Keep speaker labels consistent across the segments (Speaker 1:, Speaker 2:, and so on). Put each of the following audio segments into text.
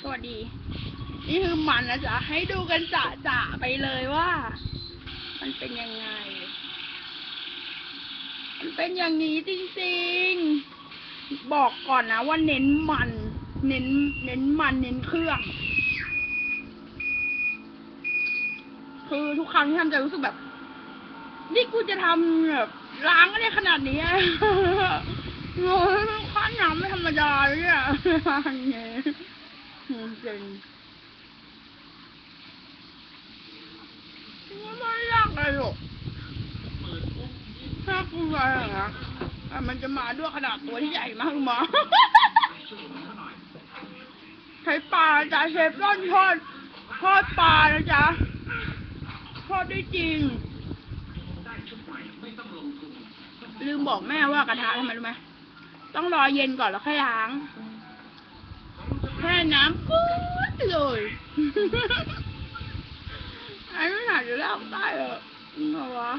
Speaker 1: สวัสดี นี่คือมันนะจ๊ะ ให้ดูกันจะจะไปเลยว่า มันเป็นยังไง มันเป็นอย่างนี้จริงๆ บอกก่อนนะว่าเน้นมัน เน้น เน้นมัน เน้นเครื่อง คือทุกครั้งที่ทำจะรู้สึกแบบ นี่กูจะทำแบบล้างอะไรขนาดนี้โอ้ยมันขั้นน้ำไม่ธรรมดาเลยเนี่ยเนี่ย จริงไม่ยากเลยหรอกถ้ากูไปอะนะแต่มันจะมาด้วยขนาดตัวที่ใหญ่มากมา ใช้ปลาจ้ะเชฟร่อนทอดทอดปลานะจ๊ะทอดได้จริง ลืมบอกแม่ว่ากระทะทำไมรู้ไหมต้องรอเย็นก่อนแล้วค่อยล้าง แค่น้ำกุ๊ดเลยไอ้ไม่หนาจะเล่าได้เหรอหรอวะ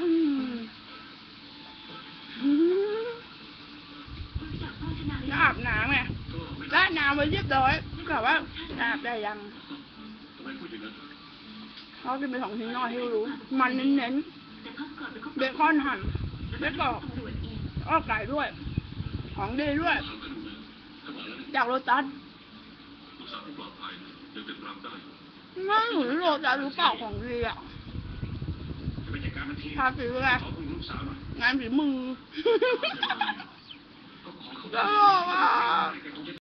Speaker 1: จะอาบน้ำไงได้น้ำไว้เรียบร้อยกะว่าอาบได้ยังเขากินไปสองชิ้นน้อยให้รู้ มันเน้นๆเบคอนหั่นเบคอนอ้อไก่ด้วย ของดีด้วย จากโรตัส ไม่หนูโรตัสรู้เปล่าของดีอะทาสีอะไรงานฝีมือ